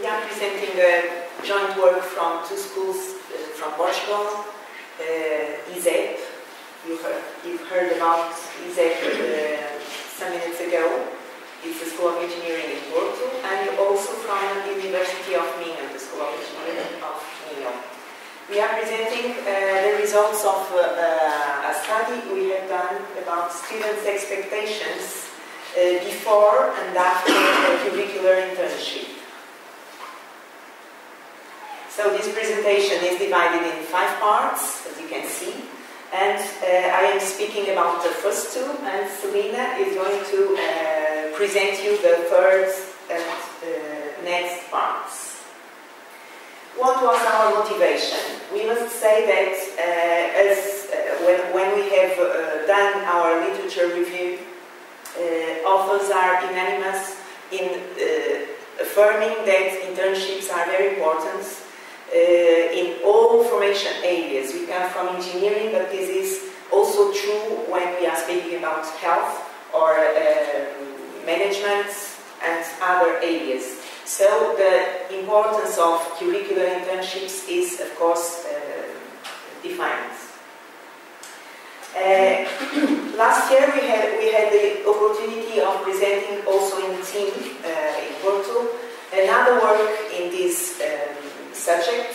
We are presenting a joint work from two schools uh, from Portugal, uh, ISEP. You heard, you've heard about ISEP uh, some minutes ago. It's the School of Engineering in Porto, and also from the University of Minho, the School of Engineering of Minho. We are presenting uh, the results of uh, a study we have done about students' expectations uh, before and after a curricular internship. So this presentation is divided in five parts, as you can see. And uh, I am speaking about the first two, and Celina is going to uh, present you the third and uh, next parts. What was our motivation? We must say that uh, as uh, when, when we have uh, done our literature review, authors are unanimous in affirming that internships are very important in all formation areas. We come from engineering, but this is also true when we are speaking about health or uh, management and other areas. So the importance of curricular internships is, of course, uh, defined. Uh, last year we had, we had the opportunity of presenting also in TEEM uh, in Porto another work in this um, subject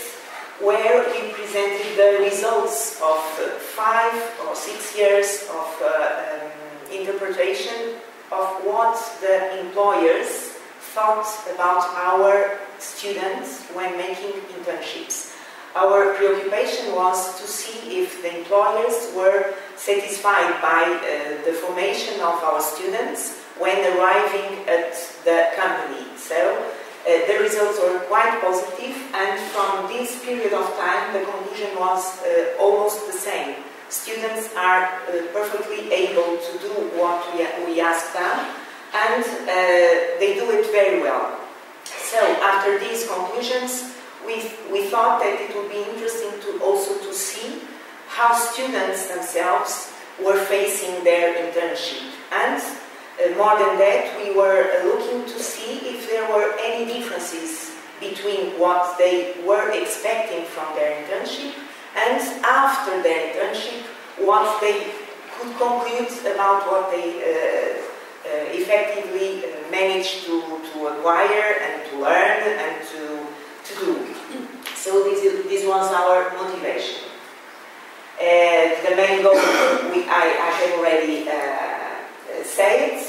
where we presented the results of uh, five or six years of uh, um, interpretation of what the employers thought about our students when making internships. Our preoccupation was to see if the employers were satisfied by uh, the formation of our students when arriving at the company. So uh, the results were quite positive and from this period of time the conclusion was uh, almost the same. Students are uh, perfectly able to do what we, we ask them and uh, they do it very well. So after these conclusions, we, we thought that it would be interesting to also to see how students themselves were facing their internship. And more than that, we were uh, looking to see if there were any differences between what they were expecting from their internship and after their internship, what they could conclude about what they uh, uh, effectively uh, manage to, to acquire and to learn and to, to do. So this, is, this was our motivation. Uh, the main goal we, I, I have already uh, said.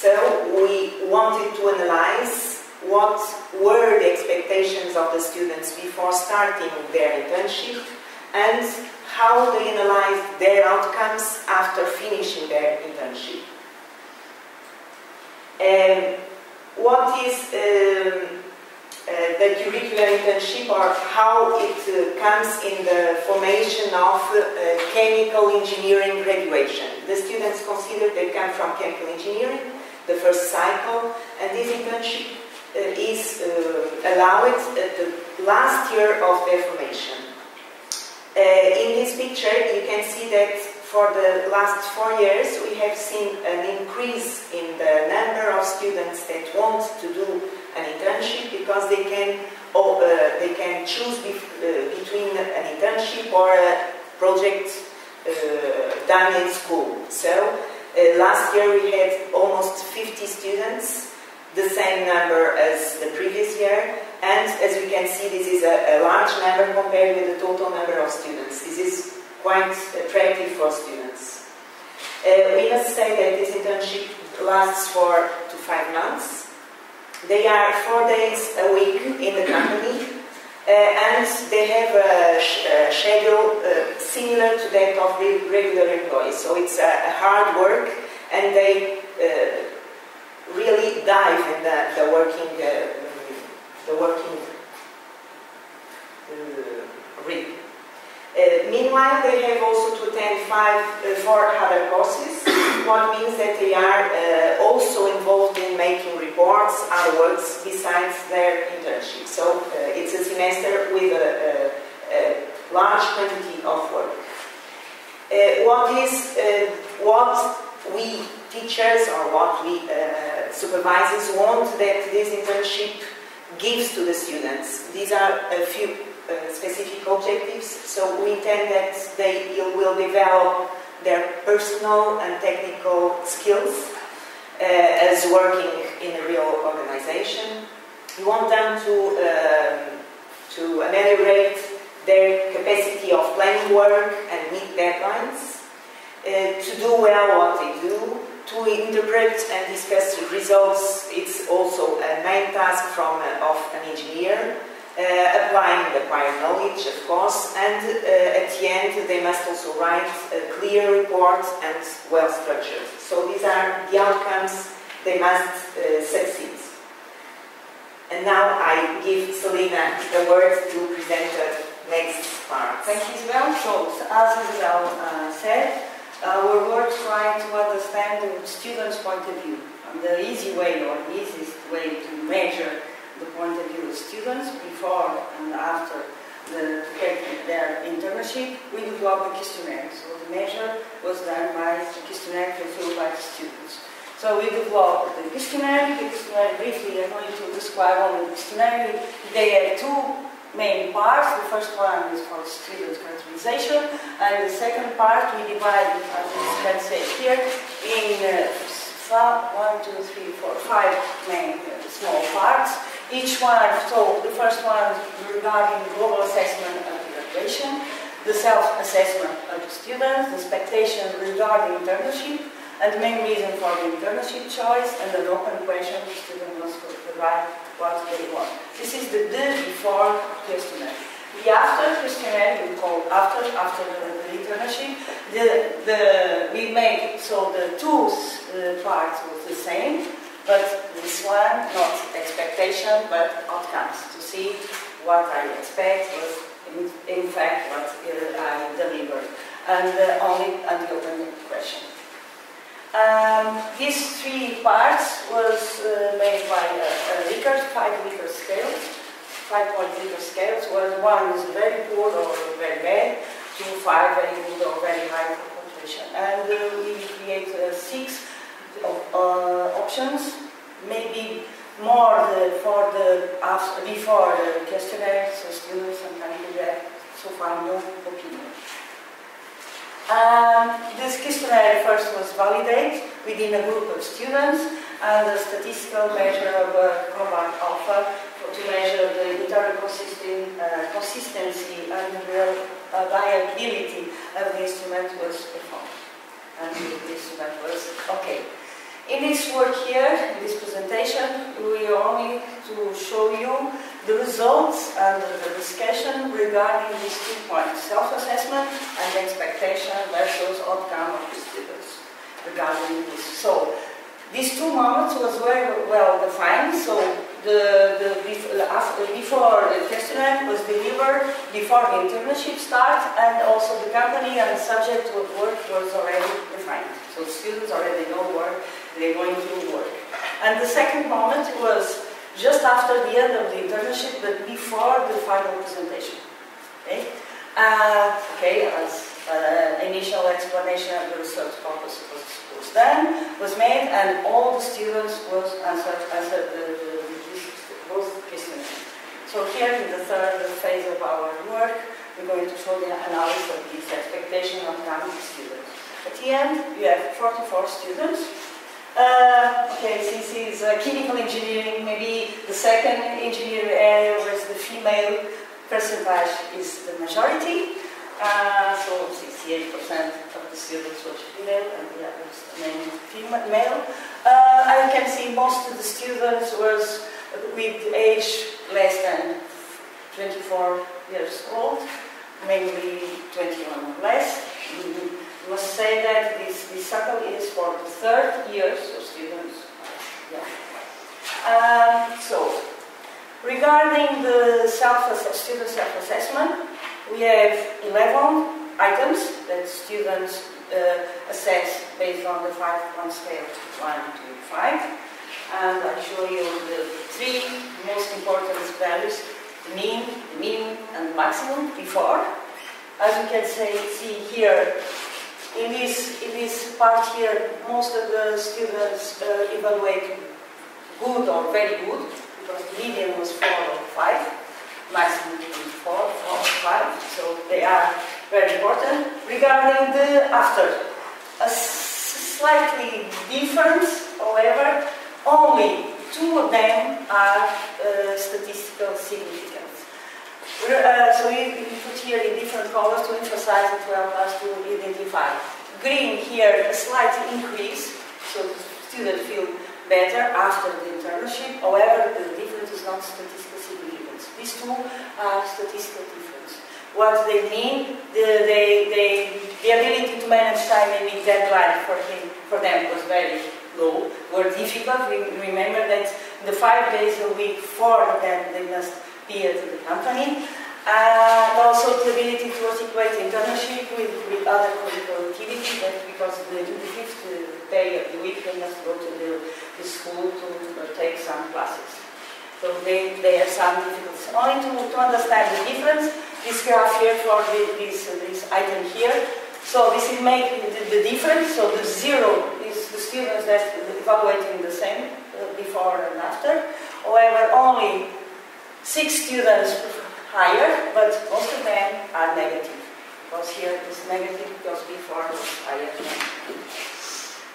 So we wanted to analyze what were the expectations of the students before starting their internship and how they analyzed their outcomes after finishing their internship. Um, what is um, uh, the curricular internship or how it uh, comes in the formation of uh, chemical engineering graduation. The students consider they come from chemical engineering, the first cycle, and this internship uh, is uh, allowed at the last year of their formation. Uh, in this picture, you can see that for the last four years, we have seen an increase in the number of students that want to do an internship because they can, uh, they can choose uh, between an internship or a project uh, done in school. So uh, last year we had almost 50 students, the same number as the previous year, and as we can see, this is a, a large number compared with the total number of students. This is quite attractive for students. Uh, we must say that this internship lasts four to five months. They are four days a week in the company and they have a, sh a schedule uh, similar to that of the regular employees. So it's a, a hard work and they uh, really dive in the, the working, uh, the working uh, rhythm. Uh, meanwhile, they have also to attend five, uh, four other courses, what means that they are uh, also involved in making reports, other works besides their internship. So uh, it's a semester with a, a, a large quantity of work. Uh, what is uh, what we teachers or what we supervisors want that this internship gives to the students. These are a few uh, specific objectives, so we intend that they will develop their personal and technical skills uh, as working in a real organization. We want them to, um, to ameliorate their capacity of planning work and meet deadlines, uh, to do well what they do, to interpret and discuss results. It's also a main task from uh, of an engineer. Uh, applying the prior knowledge, of course, and uh, at the end they must also write a clear report and well structured. So these are the outcomes they must uh, succeed. And now I give Celina the word to present the next part. Thank you, Isabel. So, as Isabel uh, said, our work trying to understand the student's point of view. And the easy way or easiest way to measure the point of view of students before and after the, their internship, we developed a questionnaire. So the measure was done by the questionnaire fulfilled by the students. So we developed the questionnaire. The questionnaire, briefly, I'm going to describe only the questionnaire. They have two main parts. The first one is for student characterization, and the second part we divide, as you can see here, in uh, one, two, three, four, five main uh, small parts. Each one, so the first one regarding the global assessment of the graduation, the self-assessment of the students, the expectation regarding internship, and the main reason for the internship choice and an open question the student must write what they want. This is the before questionnaire. The after questionnaire we call after after the, the internship. The the we make so the two uh, parts was the same, but this one not expectation but outcomes to see what I expect was in, in fact what I delivered and uh, only and the open question. Um, these three parts was uh, made by a, a Likert, five Likert scales, five point scales, where one is very poor or very bad, to five very good or very high puntuation. And uh, we create uh, six uh, options, maybe more the, for the after, before the questionnaire, so students and candidates so far no opinion. Um, this questionnaire first was validated within a group of students and the statistical measure of uh, alpha to measure the internal consistent, uh, consistency and the uh, viability of the instrument was performed. And the instrument was okay. In this work here, in this presentation, we are only to show you the results and the discussion regarding these two points, self-assessment and expectation versus outcome of the students regarding this. So, these two moments was very well defined. So, the, the after, before the questionnaire was delivered, before the internship start, and also the company and the subject of work was already defined. So, students already know work, they're going to work. And the second moment was just after the end of the internship, but before the final presentation. Okay, uh, okay as uh, initial explanation of the research purpose was, was done, was made, and all the students was answered, answered the, the, both questions. So here in the third phase of our work, we're going to show the analysis of these expectations of coming students. At the end, you have 44 students uh, okay, this is uh, chemical engineering, maybe the second engineering area where the female percentage is the majority. Uh, so 68% of the students were female and the others mainly female. Uh, I can see most of the students was with age less than 24 years old, mainly 21 or less. Mm -hmm must say that this, this circle is for the third years of students. Yeah. Um, so, regarding the self student self-assessment, we have 11 items that students uh, assess based on the five-point scale, 1 to 5. And I'll show you the three most important values, the mean, the minimum, and the maximum before. As you can say, see here, in this, in this part here, most of the students uh, evaluate good or very good, because the median was four or five, maximum four, four or five, so they are very important. Regarding the after, a slightly different, however, only two of them are uh, statistical significance. Uh, so we, we, put here in different colors to emphasize and to help us to identify. Green here, a slight increase, so students feel better after the internship. However, the difference is not statistical significant. These two are statistical difference. What they mean, the, they, they, the ability to manage time and meet deadline for, him, for them was very low, were difficult. We remember that the five days a week, four them, they must at the company. And also the ability to articulate internship with, with other curricular activities, that because the, the fifth day of the week they must go to the, the school to uh, take some classes. So they, they have some difficulties. Only to, to understand the difference, this graph here for the, this, uh, this item here. So this is making the, the, difference. So the zero is the students that evaluating the same uh, before and after. However, only six students higher, but most of them are negative. Because here it is negative because before it was higher.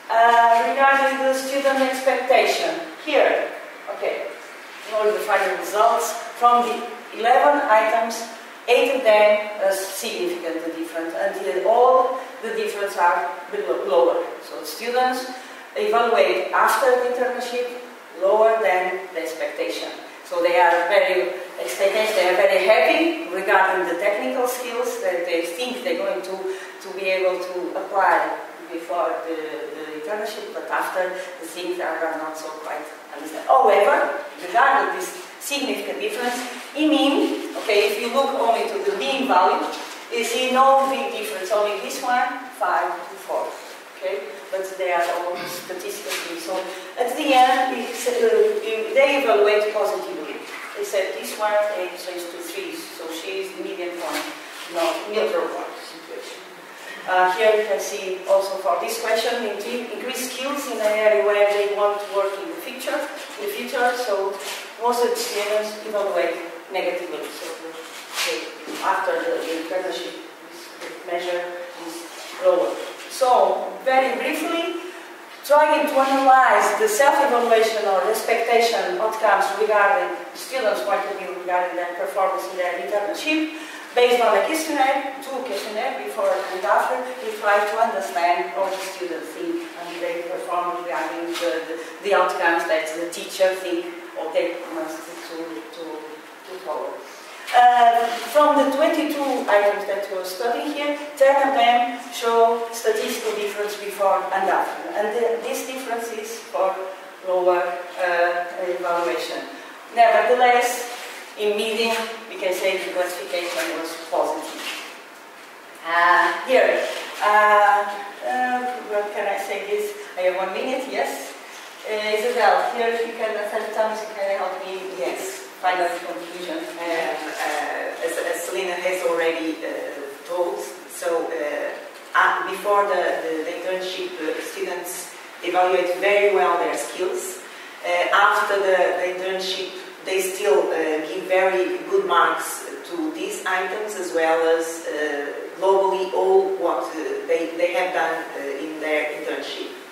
Uh, regarding the student expectation, here, okay, know the final results. From the 11 items, 8 of them are significantly different, and all the difference are below, lower. So students evaluate after the internship lower than the expectation. So they are very expectations, they are very heavy regarding the technical skills that they think they're going to, to be able to apply before the, the internship, but after the things are not so quite understand. However, regarding this significant difference, it means, okay, if you look only to the mean value, you see no big difference, only this one, 5 to 4, okay? But they are all statistically. So at the end, uh, they evaluate positively. They said this one is to 3, so she is the median point, not neutral point. Uh, here you can see also for this question, increase skills in an area where they want to work in the future. In the future, so most of the students evaluate negatively. So after the, the the measure is lower. So very briefly, trying to analyze the self-evaluation or expectation outcomes regarding students' point of view regarding their performance in their internship. Based on a questionnaire, two questionnaire before and after, we try to understand how the students think and they perform regarding the, the, the outcomes that the teacher think or they must to, to, to follow. Uh, from the 22 items that we're studying here, 10 of them show statistical difference before and after. And the, this difference is for lower uh, evaluation. Nevertheless, in median, we can say the classification was positive. Uh, here, uh, uh, what can I say this? I have one minute, yes. Uh, Isabel, here if you can, sometimes you can help me. Yes. Final conclusion. Uh, as, as Celina has already told, so before the, the, the internship, students evaluate very well their skills. after the, the internship, they still uh, give very good marks to these items as well as uh, globally all what uh, they, they have done uh, in their internship.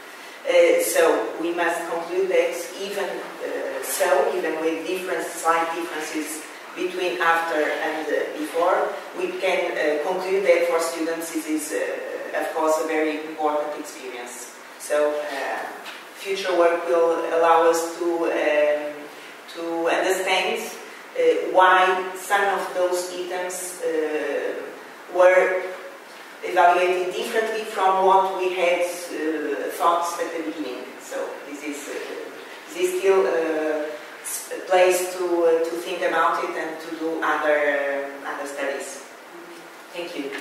Uh, so we must conclude that even uh, so, even with different slight differences between after and before, we can conclude that for students it is of course a very important experience. So future work will allow us to um, to understand uh, why some of those items uh, were evaluated differently from what we had uh, thought at the beginning. So this is, uh, this is still uh, a place to, uh, to think about it and to do other, other studies. Thank you.